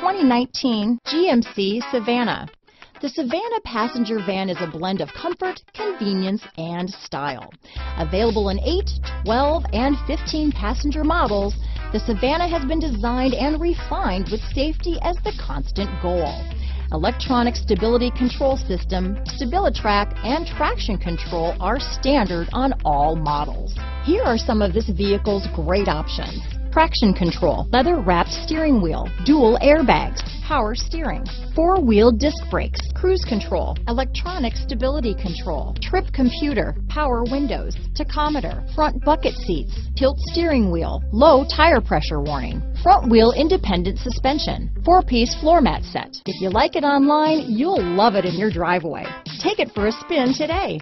2019 GMC Savana. The Savana passenger van is a blend of comfort, convenience, and style. Available in 8, 12, and 15 passenger models, the Savana has been designed and refined with safety as the constant goal. Electronic stability control system, StabiliTrak, and traction control are standard on all models. Here are some of this vehicle's great options traction control, leather wrapped steering wheel, dual airbags, power steering, four wheel disc brakes, cruise control, electronic stability control, trip computer, power windows, tachometer, front bucket seats, tilt steering wheel, low tire pressure warning, front wheel independent suspension, four piece floor mat set. If you like it online, you'll love it in your driveway. Take it for a spin today.